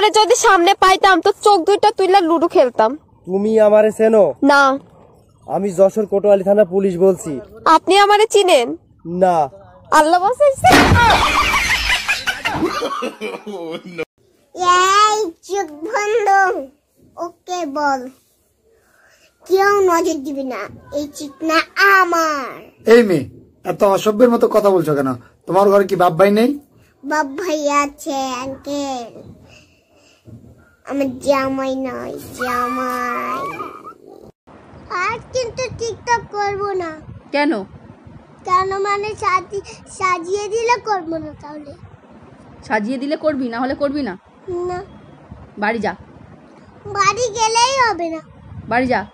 তোরে যদি সামনে পাইতাম তো চোখ দুইটা তুইলা লুডো খেলতাম। তুমি আমারে চেনো? না। আমি যশোর কোটোয়ালি থানা পুলিশ বলছি। আপনি আমারে চিনেন? না। আল্লাহ বাসাইছে। এই চোখ বন্ধ ওকে বল। কেউ নজর দিবি না এই চিকনা আমার। এই মেয়ে এত অসভ্যের মতো কথা বলছো কেন? তোমার ঘরে কি বাপ ভাই নেই? বাপ ভাই আছে আঙ্কেল। আমার জামাই নয় জামাই। আর কিন্তু টিকটক করব না। কেন? কেন মানে সাজি সাজিয়ে দিলে করব না তাহলে। সাজিয়ে দিলে করবি না হলে করবি না? না। বাড়ি যা। বাড়ি গেলেই হবে না। বাড়ি যা।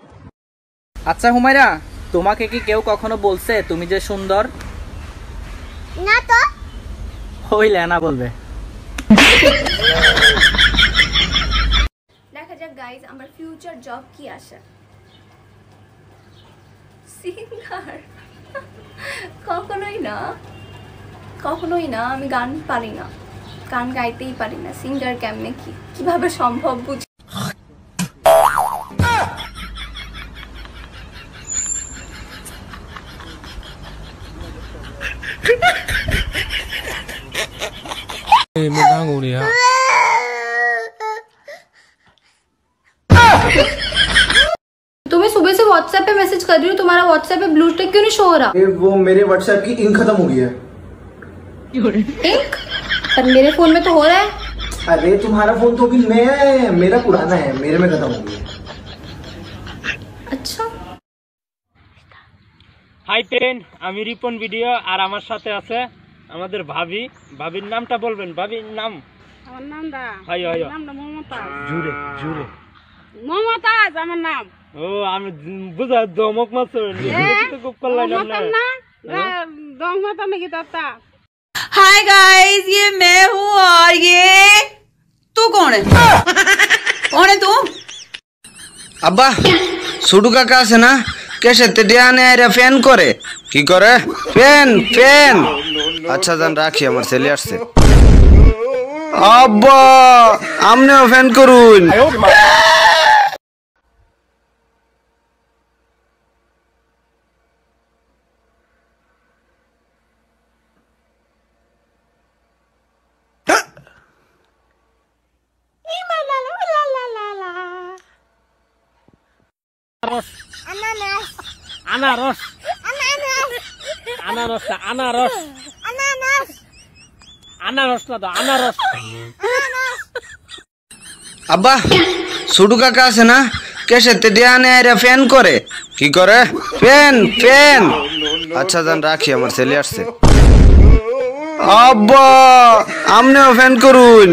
আচ্ছা হুমায়রা তোমাকে কি কেউ কখনো বলছে তুমি যে সুন্দর? না তো। ওই লেনা বলবে। গাইজ আমার ফিউচার জব কি আসা? সিঙ্গার কখনোই না। কখনোই না, আমি গান পারি না। গান গাইতেই পারি না। সিঙ্গার কেমনে কি? কীভাবে সম্ভব বুঝি? মেয়ে ডাঙ্গুরি হ্যাঁ। व्हाट्सएप पे मैसेज कर रही हूँ तुम्हारा व्हाट्सएप पे ब्लू टिक क्यों नहीं शो हो रहा वो मेरे व्हाट्सएप की इंक खत्म हो गई है इंक पर मेरे फोन में तो हो रहा है अरे तुम्हारा फोन तो अभी नया है मेरा पुराना है मेरे में खत्म हो गई है अच्छा হাই টেন আমি রিপন ভিডিও আর আমার সাথে আছে আমাদের ভাবি ভাবির নামটা বলবেন ভাবির নাম আমার নাম দা হাই হাই নামটা মমতাজ জুড়ে জুড়ে মমতাজ আমার নাম ও আমি বুঝা দমক মাছ খুব করলাম মমতাজ না দম মতো নাকি তাতা हाय गाइस ये मैं हूँ और ये तू कौन है कौन है तू আব্বা সুডু কাকা আছে না কেসে টেডিয়ানে আইরা ফ্যান করে কি করে ফ্যান ফ্যান আচ্ছা জান রাখি আমার ছেলে আসছে আব্বা আমনেও ফ্যান করুন আনানাস আনারস। আনারস। না, আনারস আনারস। না তো আনারস। আব্বা সুডু কাকা আছে না? কেসে টেডিয়ানে আইরা ফ্যান করে। কি করে? Fan fan. আচ্ছা জান রাখি আমার ছেলে আসছে। আব্বা আমনেও ফ্যান করুন।